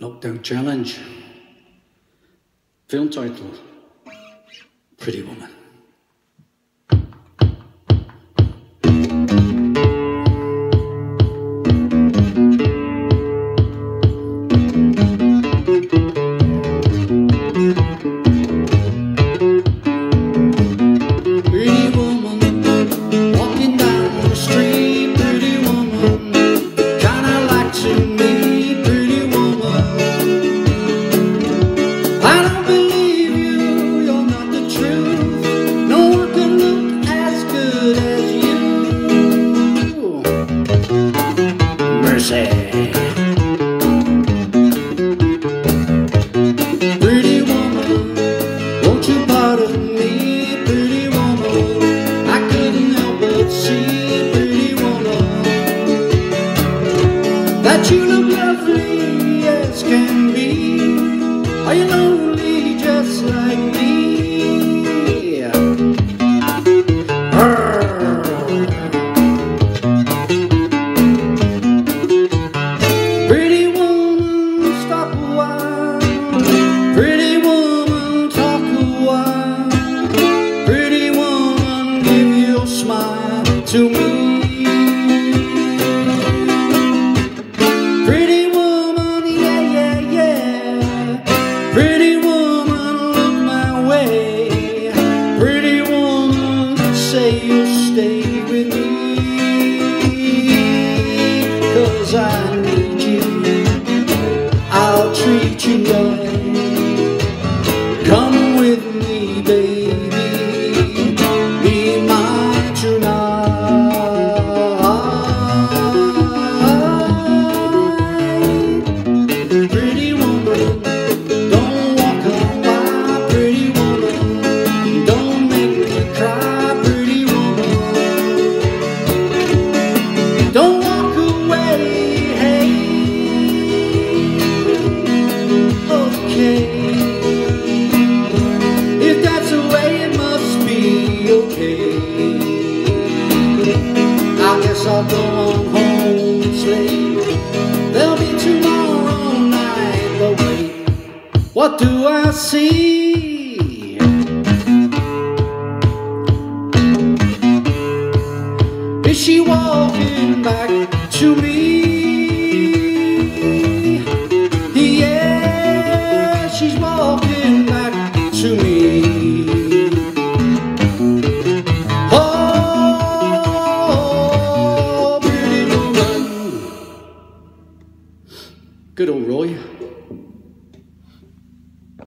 Lockdown Challenge. Film title Pretty Woman. Don't believe you. You're not the truth. No one can look as good as you. Mercy. Pretty woman, won't you pardon me, pretty woman? I couldn't help but see, pretty woman, that you look lovely as can be. Are you lonely to me. Pretty woman, yeah, yeah, yeah. Pretty woman, look my way. Pretty woman, say you'll stay with me. Cause I I'll go on home slave. There'll be tomorrow night, but wait, what do I see? Is she walking back to me? Good old Roy.